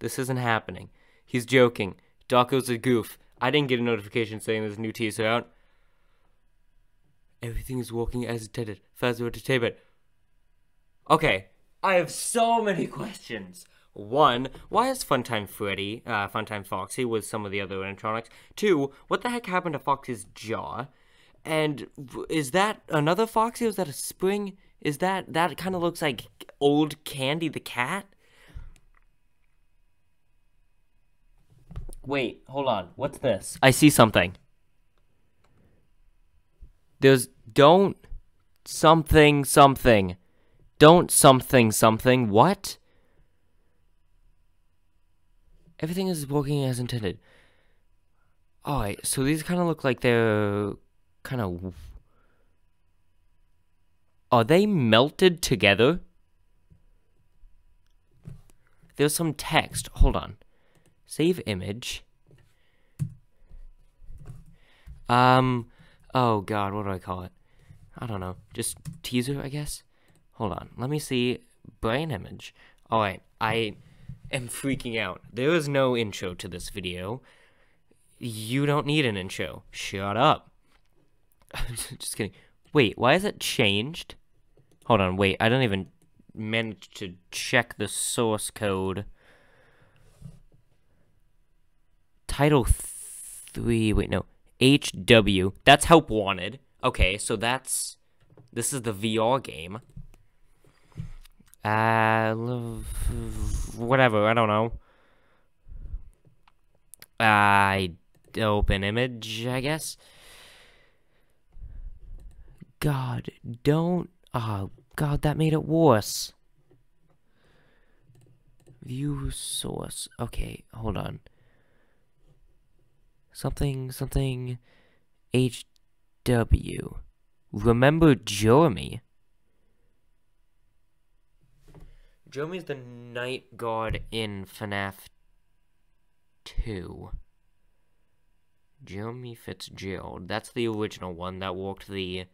This isn't happening. He's joking. Dawko's a goof. I didn't get a notification saying there's a new teaser out. Everything is working as intended. Fazbear Entertainment. Okay, I have so many questions. One, why is Funtime Freddy, uh, Funtime Foxy with some of the other animatronics? Two, what the heck happened to Foxy's jaw? And is that another Foxy? Is that a spring? Is that that kind of looks like old Candy the cat? Wait, hold on. What's this? I see something. There's don't something something. Don't something something. What? Everything is working as intended. Oh, Alright, so these kind of look like they're kind of. Are they melted together? There's some text. Hold on. Save image. Um. Oh God, what do I call it? I don't know. Just teaser, I guess. Hold on. Let me see. Brain image. All right. I am freaking out. There is no intro to this video. You don't need an intro. Shut up. Just kidding. Wait, why is it changed? Hold on, wait. I don't even manage to check the source code. Title 3. Wait, no. HW. That's Help Wanted. Okay, so that's. This is the VR game. Uh, whatever, I don't know. I open image, I guess. God, don't. Oh, God, that made it worse. View source. Okay, hold on. Something, something. HW. Remember Jeremy? Jeremy's the night guard in FNAF 2. Jeremy Fitzgerald. That's the original one that walked the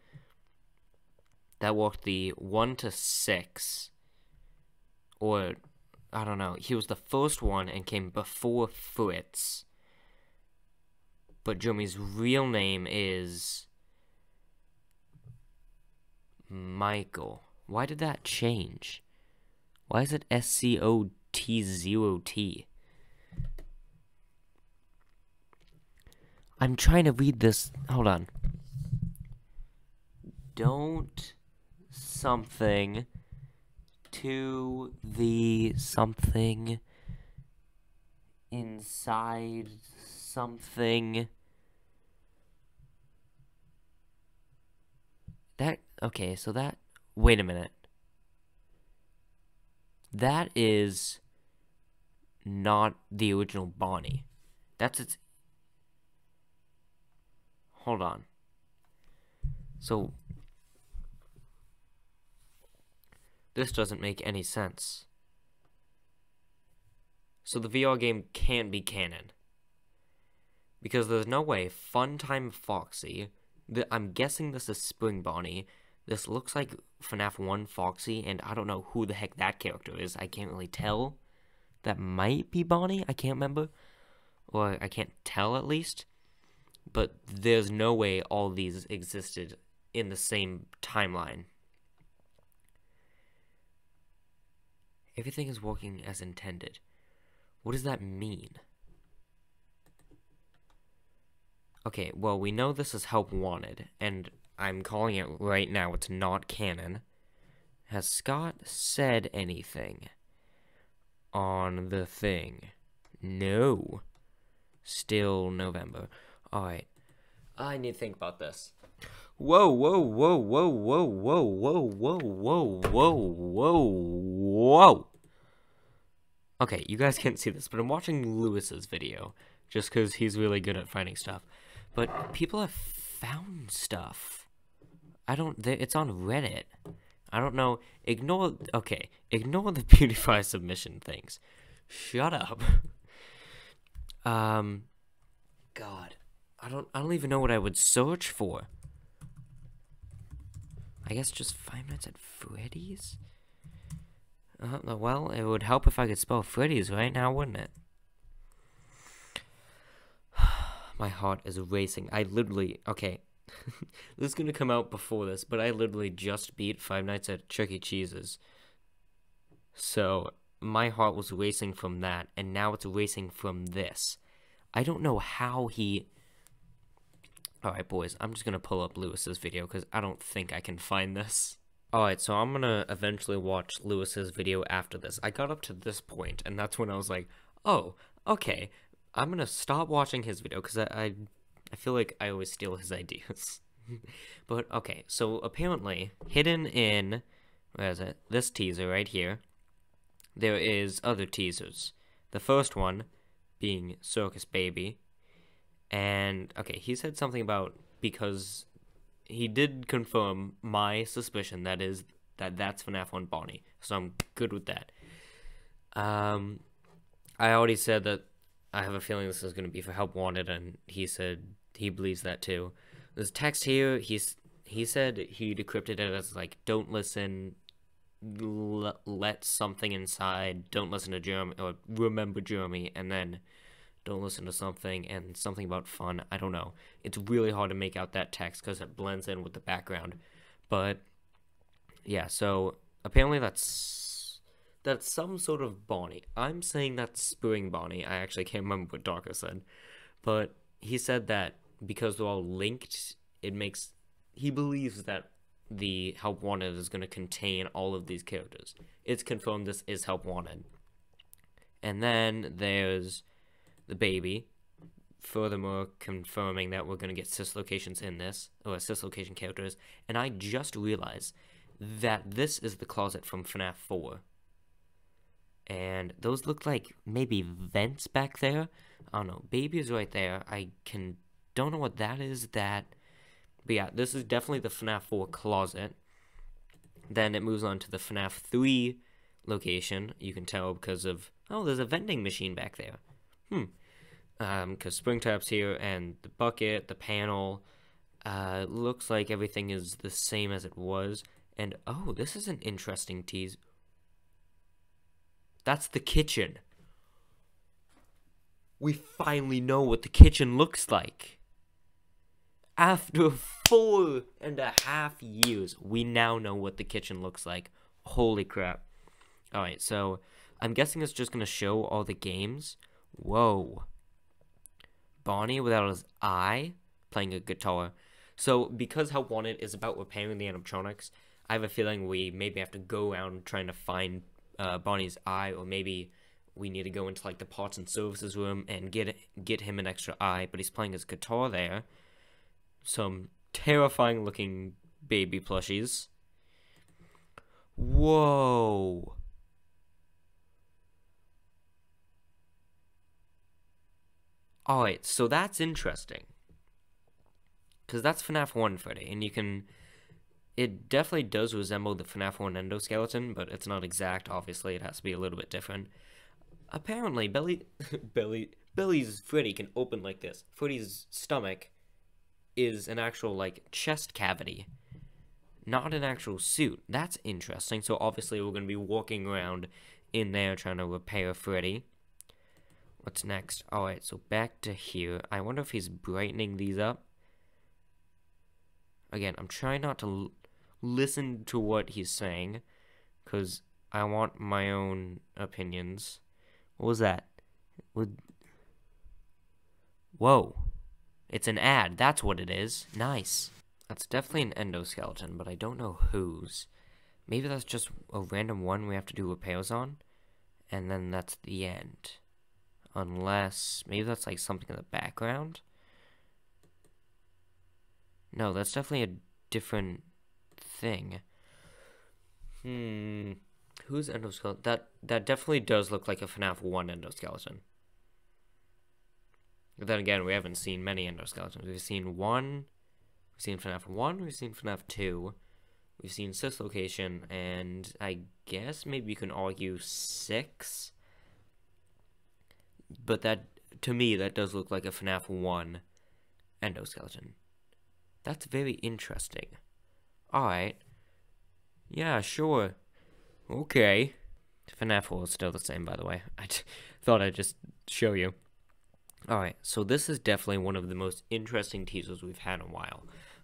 that walked the 1 to 6 or I don't know. He was the first one and came before Fritz. But Jeremy's real name is Michael. Why did that change? Why is it S C O T zero T? I'm trying to read this. Hold on. Don't something to the something inside something. That okay, so that wait a minute. That is not the original Bonnie. That's its Hold on. So this doesn't make any sense. So the VR game can't be canon. Because there's no way Funtime Foxy, the, I'm guessing this is Spring Bonnie, this looks like FNAF 1 Foxy, and I don't know who the heck that character is. I can't really tell. That might be Bonnie, I can't remember. Or I can't tell at least. But there's no way all these existed in the same timeline. Everything is working as intended. What does that mean? Okay, well, we know this is Help Wanted, and I'm calling it right now. It's not canon. Has Scott said anything on the thing? No. Still November. Alright. I need to think about this. Whoa, whoa, whoa, whoa, whoa, whoa, whoa, whoa, whoa, whoa, whoa, whoa. Okay, you guys can't see this, but I'm watching Lewis's video just because he's really good at finding stuff. But people have found stuff. I don't. It's on Reddit. I don't know. Ignore. Okay, ignore the Beautify submission things. Shut up. um. God, I don't. I don't even know what I would search for. I guess just Five Nights at Freddy's. Uh, well, it would help if I could spell Freddy's right now, wouldn't it? My heart is racing. I literally, okay, this is gonna come out before this, but I literally just beat Five Nights at Chuck E. Cheese's. So, my heart was racing from that, and now it's racing from this. I don't know how he. Alright, boys, I'm just gonna pull up Lewis's video because I don't think I can find this. Alright, so I'm gonna eventually watch Lewis's video after this. I got up to this point, and that's when I was like, oh, okay, I'm gonna stop watching his video because I, I, I feel like I always steal his ideas. but okay, so apparently, hidden in, where is it? This teaser right here, there is other teasers. The first one being Circus Baby, and okay, he said something about because he did confirm my suspicion that is that that's FNAF 1 Bonnie, so I'm good with that. Um, I already said that I have a feeling this is going to be for Help Wanted, and he said he believes that too. There's text here. He's he said he decrypted it as like, "Don't listen, l- let something inside. Don't listen to Jeremy or remember Jeremy," and then don't listen to something and something about fun. I don't know. It's really hard to make out that text because it blends in with the background. But yeah, so apparently that's that's some sort of Bonnie. I'm saying that's Spring Bonnie. I actually can't remember what Dawko said, but he said that because they're all linked, it makes he believes that the Help Wanted is going to contain all of these characters. It's confirmed this is Help Wanted. And then there's the baby. Furthermore, confirming that we're going to get sis locations in this, or sis location characters. And I just realized that this is the closet from FNAF 4. And those look like maybe vents back there. I don't know. Baby is right there. I can don't know what that is. That, but yeah, this is definitely the FNAF 4 closet. Then it moves on to the FNAF 3 location. You can tell because of oh, there's a vending machine back there hmm, because um, Springtrap's here and the bucket, the panel, uh, looks like everything is the same as it was. And oh, this is an interesting tease. That's the kitchen. We finally know what the kitchen looks like. After four and a half years, we now know what the kitchen looks like. Holy crap. Alright, so I'm guessing it's just going to show all the games. Whoa. Bonnie without his eye playing a guitar. So because Help Wanted is about repairing the animatronics, I have a feeling we maybe have to go around trying to find uh, Bonnie's eye, or maybe we need to go into like the parts and services room and get get him an extra eye. But he's playing his guitar there. Some terrifying looking baby plushies. Whoa. Alright, so that's interesting. Because that's FNAF 1 Freddy, and you can... It definitely does resemble the FNAF 1 endoskeleton, but it's not exact, obviously, it has to be a little bit different. Apparently, Belly... Belly... Billy's Freddy can open like this. Freddy's stomach is an actual, like, chest cavity. Not an actual suit. That's interesting. So obviously we're going to be walking around in there trying to repair Freddy. What's next? Alright, so back to here. I wonder if he's brightening these up. Again, I'm trying not to listen to what he's saying, because I want my own opinions. What was that? Would... Whoa. It's an ad. That's what it is. Nice. That's definitely an endoskeleton, but I don't know whose. Maybe that's just a random one we have to do repairs on, and then that's the end. Unless, maybe that's like something in the background. No, that's definitely a different thing. Hmm. Who's endoskeleton? That that definitely does look like a FNAF 1 endoskeleton. But then again, we haven't seen many endoskeletons. We've seen one, we've seen FNAF 1, we've seen FNAF 2, we've seen 6 location, and I guess maybe you can argue 6? But that, to me, that does look like a FNAF 1 endoskeleton. That's very interesting. Alright. Yeah, sure. Okay. FNAF 4 is still the same, by the way. I thought I'd just show you. Alright, so this is definitely one of the most interesting teasers we've had in a while.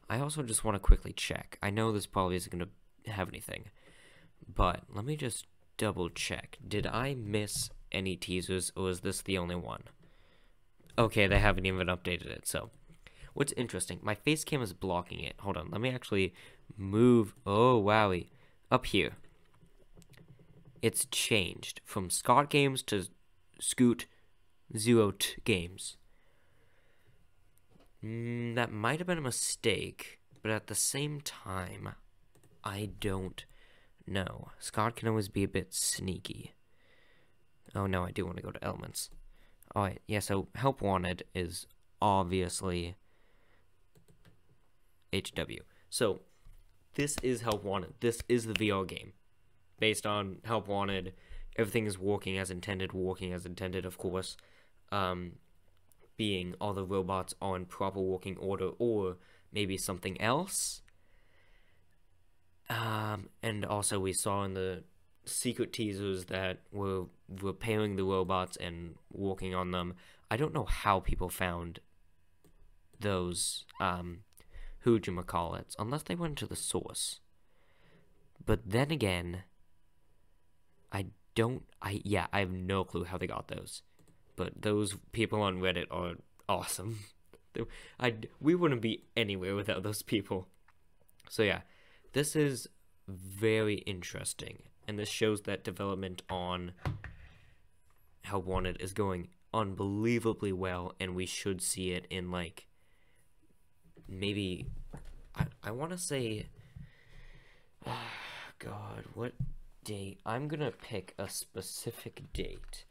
I also just want to quickly check. I know this probably isn't going to have anything, but let me just double check. Did I miss any teasers, or is this the only one? Okay, they haven't even updated it, so. What's interesting, my face cam is blocking it. Hold on, let me actually move. Oh, wowie. Up here. It's changed from Scott Games to Scoot Zero Games. Mm, that might have been a mistake, but at the same time, I don't know. Scott can always be a bit sneaky. Oh no, I do want to go to elements. Alright, yeah, so Help Wanted is obviously HW. So, this is Help Wanted. This is the VR game. Based on Help Wanted, everything is working as intended, working as intended, of course. Um, being all the robots are in proper working order, or maybe something else. Um, and also, we saw in the secret teasers that were repairing the robots and working on them. I don't know how people found those um, who-do-you-call-its, unless they went to the source. But then again, I don't, I, yeah, I have no clue how they got those. But those people on Reddit are awesome. I, we wouldn't be anywhere without those people. So yeah, this is very interesting. And this shows that development on Help Wanted is going unbelievably well, and we should see it in like maybe I I want to say oh, God, what date? I'm gonna pick a specific date.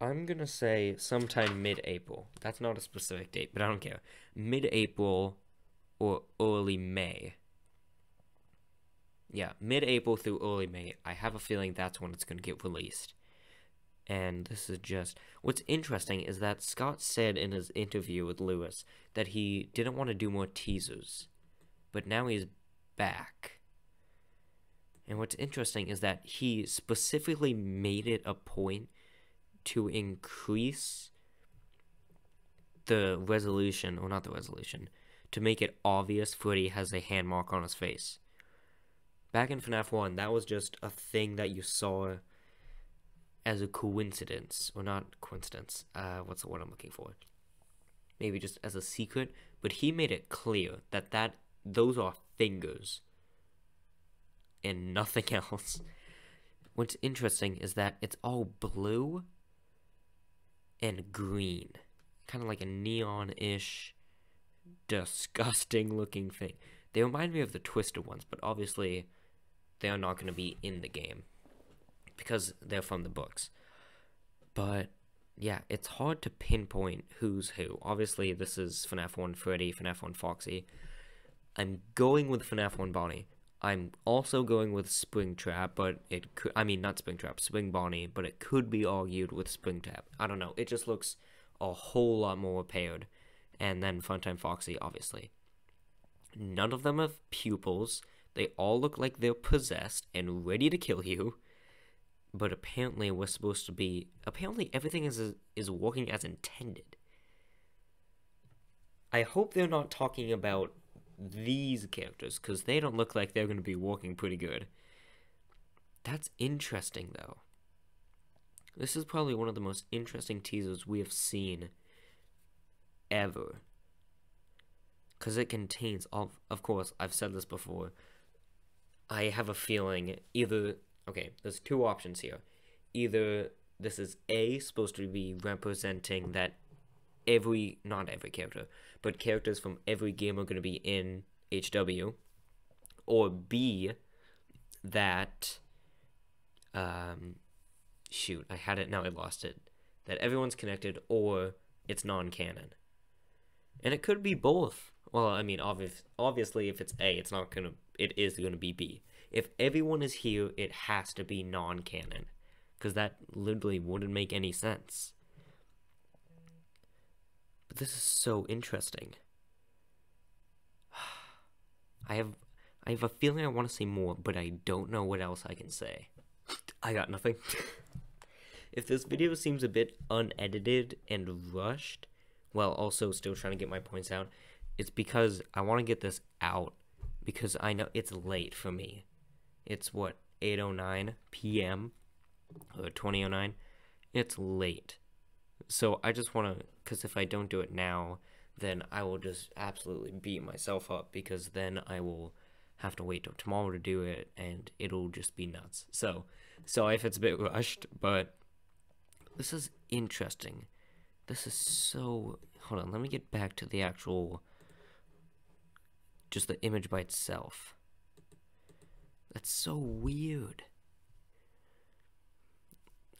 I'm gonna say sometime mid-April. That's not a specific date, but I don't care. Mid-April or early May. Yeah, mid-April through early May. I have a feeling that's when it's gonna get released and this is just what's interesting is that Scott said in his interview with Lewis that he didn't want to do more teasers, but now he's back. And what's interesting is that he specifically made it a point to increase the resolution, or not the resolution, to make it obvious Freddy has a hand mark on his face. Back in FNAF 1, that was just a thing that you saw as a coincidence, or not coincidence, uh, what's the word I'm looking for? Maybe just as a secret, but he made it clear that that those are fingers and nothing else. What's interesting is that it's all blue and green, kind of like a neon-ish, disgusting looking thing. They remind me of the Twisted ones, but obviously they are not going to be in the game because they're from the books. But yeah, it's hard to pinpoint who's who. Obviously, this is FNAF 1 Freddy, FNAF 1 Foxy. I'm going with FNAF 1 Bonnie. I'm also going with Springtrap, but it could, I mean, not Springtrap, Spring Bonnie, but it could be argued with Springtrap. I don't know. It just looks a whole lot more repaired. And then Funtime Foxy, obviously. None of them have pupils. They all look like they're possessed and ready to kill you but apparently we're supposed to be apparently everything is is working as intended. I hope they're not talking about these characters cuz they don't look like they're going to be working pretty good. That's interesting though. This is probably one of the most interesting teasers we have seen ever. Cuz it contains of of course, I've said this before. I have a feeling either okay, there's two options here. Either this is A, supposed to be representing that every, not every character, but characters from every game are going to be in HW, or B, that, um, shoot, I had it, now I lost it, that everyone's connected, or it's non-canon. And it could be both. Well, I mean, obvious, obviously, if it's A, it's not gonna, it is gonna be B if everyone is here, it has to be non canon. Because that literally wouldn't make any sense. But this is so interesting. I have I have a feeling I want to say more, but I don't know what else I can say. I got nothing. if this video seems a bit unedited and rushed, while also still trying to get my points out, it's because I want to get this out because I know it's late for me. It's what 8:09 p.m. or 20:09. It's late. So I just want to cuz if I don't do it now, then I will just absolutely beat myself up because then I will have to wait till tomorrow to do it and it'll just be nuts. So, so if it's a bit rushed, but this is interesting. This is so hold on, let me get back to the actual just the image by itself. That's so weird.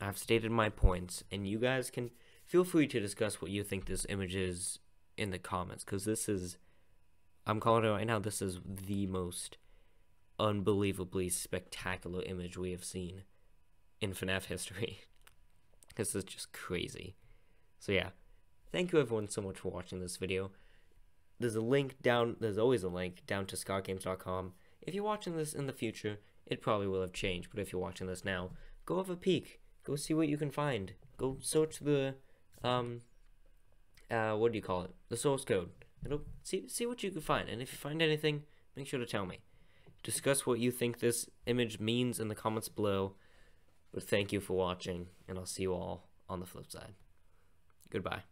I've stated my points, and you guys can feel free to discuss what you think this image is in the comments, because this is, I'm calling it right now, this is the most unbelievably spectacular image we have seen in FNAF history. this is just crazy. So yeah, thank you everyone so much for watching this video. There's a link down, there's always a link down to scottgames.com. If you're watching this in the future, it probably will have changed, but if you're watching this now, go have a peek. Go see what you can find. Go search the, um, uh, what do you call it? The source code. It'll see see what you can find, and if you find anything, make sure to tell me. Discuss what you think this image means in the comments below. But thank you for watching, and I'll see you all on the flip side. Goodbye.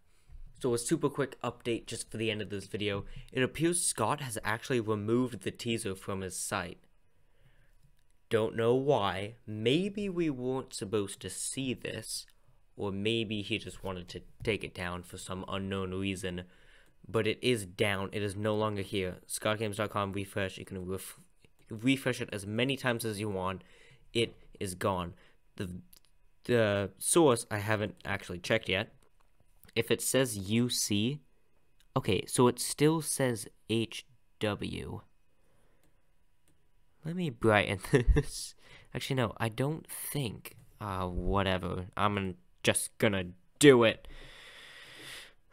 So a super quick update just for the end of this video. It appears Scott has actually removed the teaser from his site. Don't know why. Maybe we weren't supposed to see this, or maybe he just wanted to take it down for some unknown reason. But it is down. It is no longer here. ScottGames.com refresh. You can ref refresh it as many times as you want. It is gone. The the source I haven't actually checked yet. If it says UC, okay, so it still says HW. Let me brighten this. Actually, no, I don't think. Uh, whatever. I'm just gonna do it.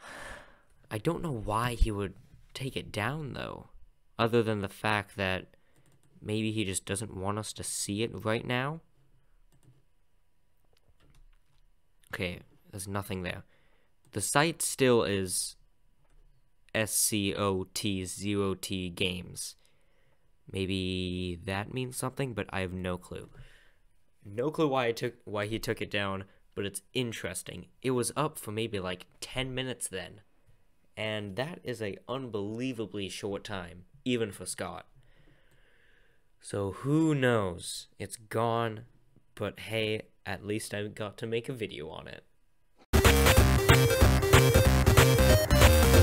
I don't know why he would take it down, though. Other than the fact that maybe he just doesn't want us to see it right now. Okay, there's nothing there. The site still is SCOT0T games. Maybe that means something, but I have no clue. No clue why I took why he took it down, but it's interesting. It was up for maybe like 10 minutes then. And that is a unbelievably short time, even for Scott. So who knows? It's gone, but hey, at least I got to make a video on it. Thank you.